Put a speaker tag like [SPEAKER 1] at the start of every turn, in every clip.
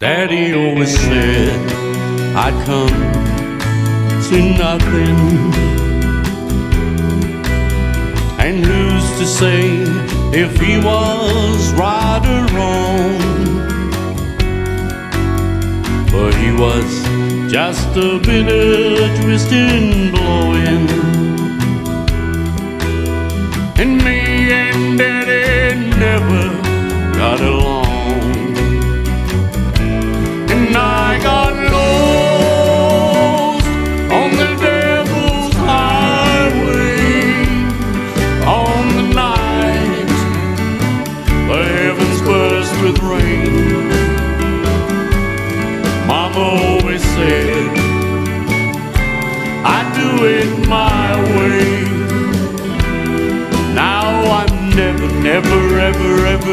[SPEAKER 1] Daddy always said I'd come to nothing. And who's to say if he was right or wrong? But he was just a bit of twisting, blowing. And me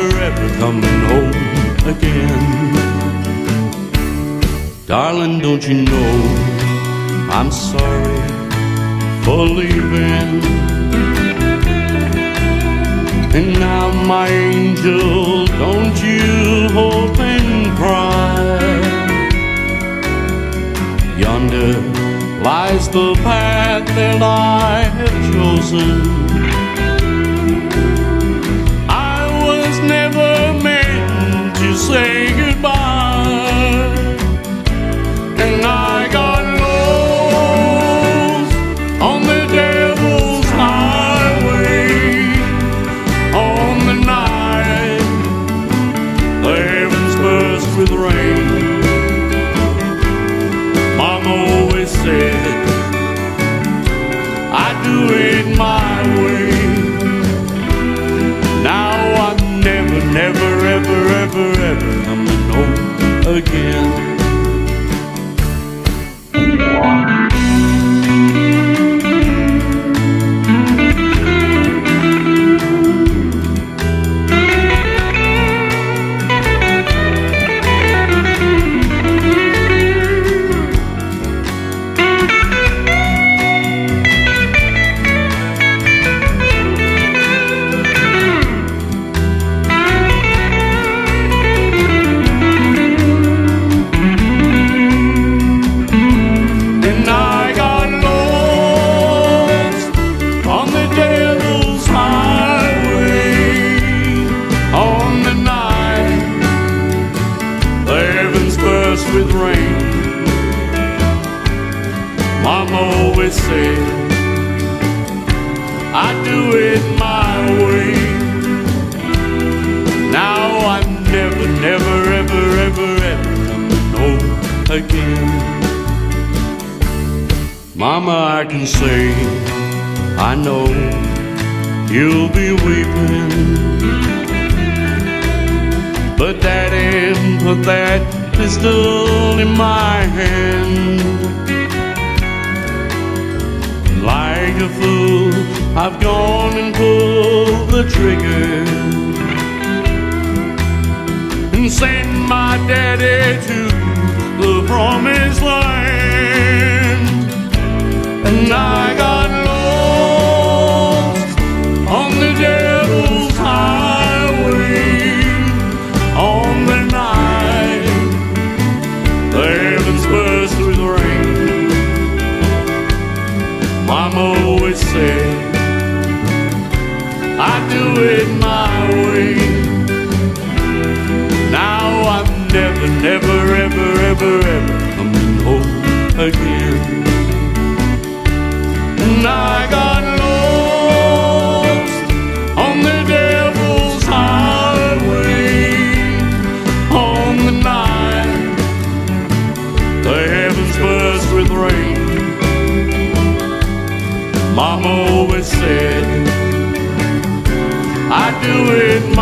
[SPEAKER 1] ever, ever, ever coming home again. Darling, don't you know I'm sorry for leaving? And now, my angel, don't you hope and cry. Yonder lies the path that I have chosen. My way. Always said I do it my way. Now I'm never, never, ever, ever, ever coming home again. Mama, I can say, I know you'll be weeping. But Daddy put that pistol in my hand. Like a fool, I've gone and pulled the trigger and sent my daddy to the promised land. And I burst with rain. Mama always said I do it